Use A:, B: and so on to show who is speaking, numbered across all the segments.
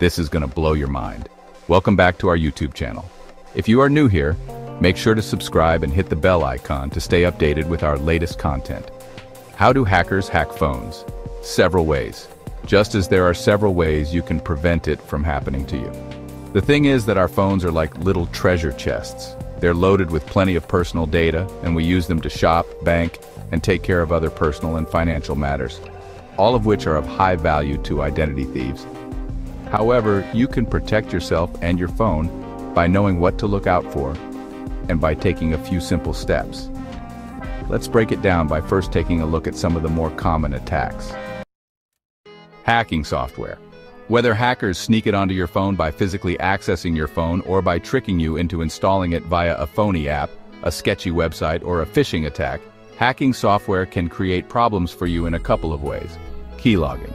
A: This is gonna blow your mind. Welcome back to our YouTube channel. If you are new here, make sure to subscribe and hit the bell icon to stay updated with our latest content. How do hackers hack phones? Several ways. Just as there are several ways you can prevent it from happening to you. The thing is that our phones are like little treasure chests. They're loaded with plenty of personal data, and we use them to shop, bank, and take care of other personal and financial matters, all of which are of high value to identity thieves. However, you can protect yourself and your phone by knowing what to look out for and by taking a few simple steps. Let's break it down by first taking a look at some of the more common attacks. Hacking software. Whether hackers sneak it onto your phone by physically accessing your phone or by tricking you into installing it via a phony app, a sketchy website, or a phishing attack, hacking software can create problems for you in a couple of ways. Keylogging.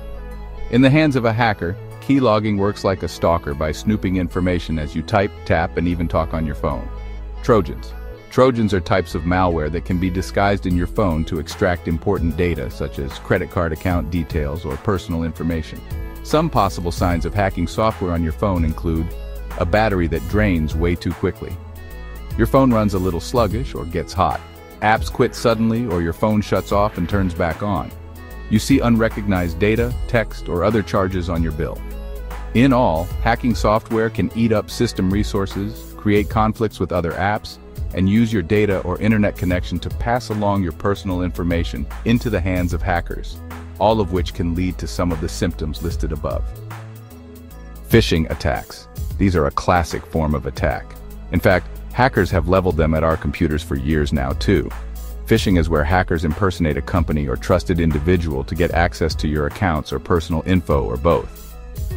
A: In the hands of a hacker, keylogging works like a stalker by snooping information as you type, tap, and even talk on your phone. Trojans. Trojans are types of malware that can be disguised in your phone to extract important data such as credit card account details or personal information. Some possible signs of hacking software on your phone include a battery that drains way too quickly. Your phone runs a little sluggish or gets hot. Apps quit suddenly or your phone shuts off and turns back on. You see unrecognized data, text, or other charges on your bill. In all, hacking software can eat up system resources, create conflicts with other apps, and use your data or internet connection to pass along your personal information into the hands of hackers all of which can lead to some of the symptoms listed above. Phishing attacks. These are a classic form of attack. In fact, hackers have leveled them at our computers for years now too. Phishing is where hackers impersonate a company or trusted individual to get access to your accounts or personal info or both.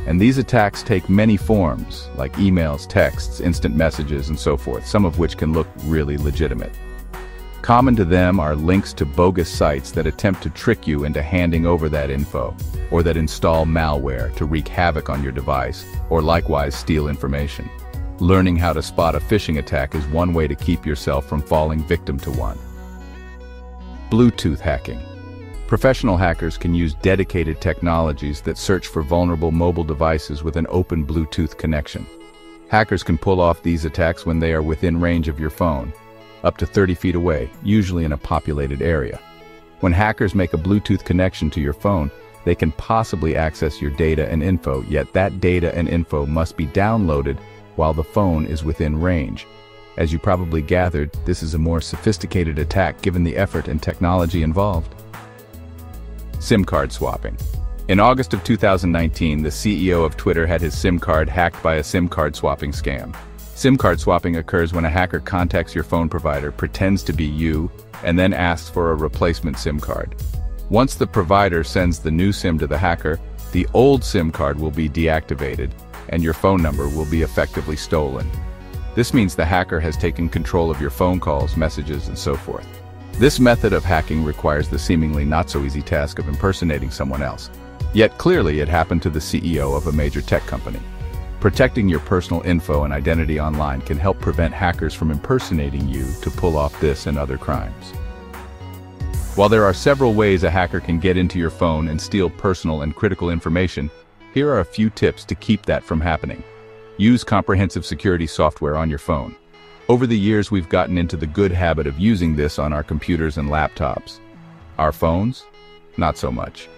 A: And these attacks take many forms, like emails, texts, instant messages, and so forth, some of which can look really legitimate. Common to them are links to bogus sites that attempt to trick you into handing over that info, or that install malware to wreak havoc on your device, or likewise steal information. Learning how to spot a phishing attack is one way to keep yourself from falling victim to one. Bluetooth hacking. Professional hackers can use dedicated technologies that search for vulnerable mobile devices with an open Bluetooth connection. Hackers can pull off these attacks when they are within range of your phone, up to 30 feet away, usually in a populated area. When hackers make a Bluetooth connection to your phone, they can possibly access your data and info, yet that data and info must be downloaded while the phone is within range. As you probably gathered, this is a more sophisticated attack given the effort and technology involved. SIM card swapping. In August of 2019, the CEO of Twitter had his SIM card hacked by a SIM card swapping scam. SIM card swapping occurs when a hacker contacts your phone provider, pretends to be you, and then asks for a replacement SIM card. Once the provider sends the new SIM to the hacker, the old SIM card will be deactivated, and your phone number will be effectively stolen. This means the hacker has taken control of your phone calls, messages, and so forth. This method of hacking requires the seemingly not-so-easy task of impersonating someone else. Yet clearly it happened to the CEO of a major tech company. Protecting your personal info and identity online can help prevent hackers from impersonating you to pull off this and other crimes. While there are several ways a hacker can get into your phone and steal personal and critical information, here are a few tips to keep that from happening. Use comprehensive security software on your phone. Over the years we've gotten into the good habit of using this on our computers and laptops. Our phones? Not so much.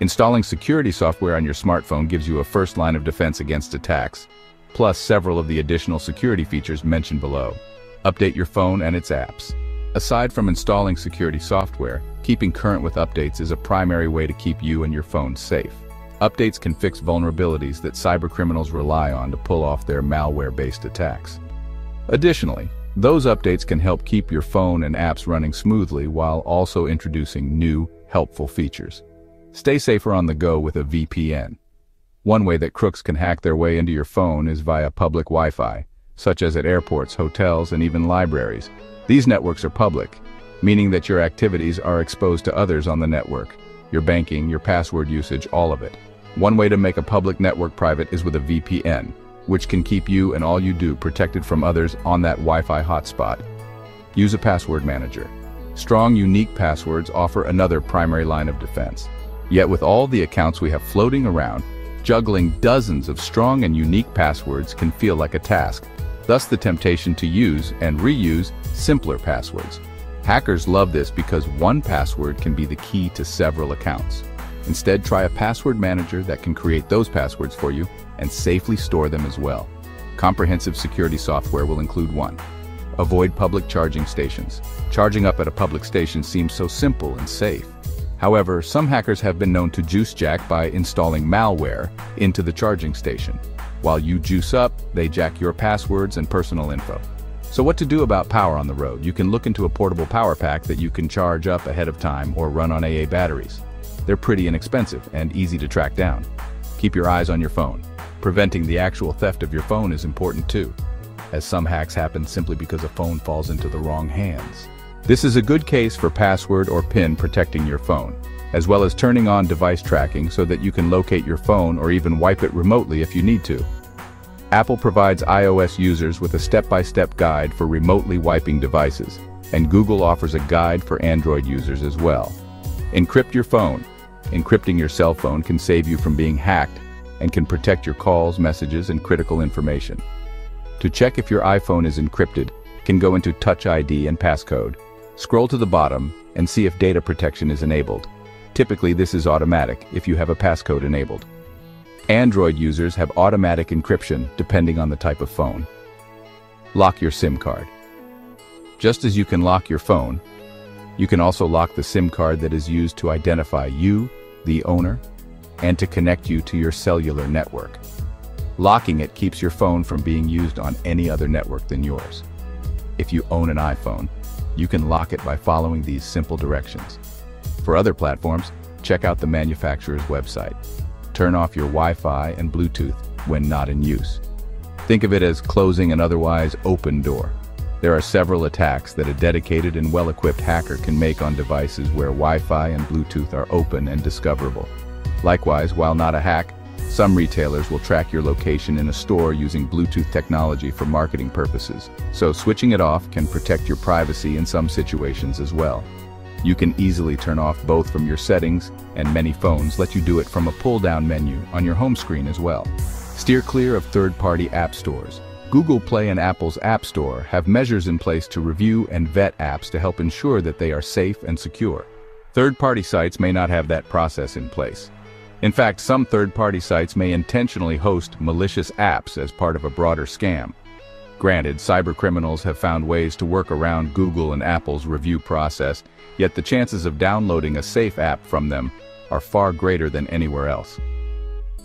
A: Installing security software on your smartphone gives you a first line of defense against attacks, plus several of the additional security features mentioned below. Update your phone and its apps. Aside from installing security software, keeping current with updates is a primary way to keep you and your phone safe. Updates can fix vulnerabilities that cybercriminals rely on to pull off their malware-based attacks. Additionally, those updates can help keep your phone and apps running smoothly while also introducing new, helpful features. Stay safer on the go with a VPN. One way that crooks can hack their way into your phone is via public Wi-Fi, such as at airports, hotels, and even libraries. These networks are public, meaning that your activities are exposed to others on the network. Your banking, your password usage, all of it. One way to make a public network private is with a VPN, which can keep you and all you do protected from others on that Wi-Fi hotspot. Use a password manager. Strong, unique passwords offer another primary line of defense. Yet with all the accounts we have floating around, juggling dozens of strong and unique passwords can feel like a task, thus the temptation to use and reuse simpler passwords. Hackers love this because one password can be the key to several accounts. Instead, try a password manager that can create those passwords for you and safely store them as well. Comprehensive security software will include one. Avoid public charging stations. Charging up at a public station seems so simple and safe. However, some hackers have been known to juice jack by installing malware into the charging station. While you juice up, they jack your passwords and personal info. So what to do about power on the road? You can look into a portable power pack that you can charge up ahead of time or run on AA batteries. They're pretty inexpensive and easy to track down. Keep your eyes on your phone. Preventing the actual theft of your phone is important too, as some hacks happen simply because a phone falls into the wrong hands. This is a good case for password or PIN protecting your phone, as well as turning on device tracking so that you can locate your phone or even wipe it remotely if you need to. Apple provides iOS users with a step-by-step -step guide for remotely wiping devices, and Google offers a guide for Android users as well. Encrypt your phone. Encrypting your cell phone can save you from being hacked and can protect your calls, messages, and critical information. To check if your iPhone is encrypted, can go into Touch ID and passcode. Scroll to the bottom and see if data protection is enabled. Typically this is automatic if you have a passcode enabled. Android users have automatic encryption depending on the type of phone. Lock your SIM card. Just as you can lock your phone, you can also lock the SIM card that is used to identify you, the owner, and to connect you to your cellular network. Locking it keeps your phone from being used on any other network than yours. If you own an iPhone, you can lock it by following these simple directions. For other platforms, check out the manufacturer's website turn off your Wi-Fi and Bluetooth when not in use. Think of it as closing an otherwise open door. There are several attacks that a dedicated and well-equipped hacker can make on devices where Wi-Fi and Bluetooth are open and discoverable. Likewise, while not a hack, some retailers will track your location in a store using Bluetooth technology for marketing purposes, so switching it off can protect your privacy in some situations as well. You can easily turn off both from your settings, and many phones let you do it from a pull-down menu on your home screen as well. Steer clear of third-party app stores. Google Play and Apple's App Store have measures in place to review and vet apps to help ensure that they are safe and secure. Third-party sites may not have that process in place. In fact, some third-party sites may intentionally host malicious apps as part of a broader scam. Granted, cybercriminals have found ways to work around Google and Apple's review process, yet the chances of downloading a safe app from them are far greater than anywhere else.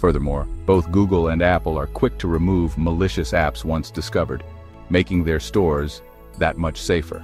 A: Furthermore, both Google and Apple are quick to remove malicious apps once discovered, making their stores that much safer.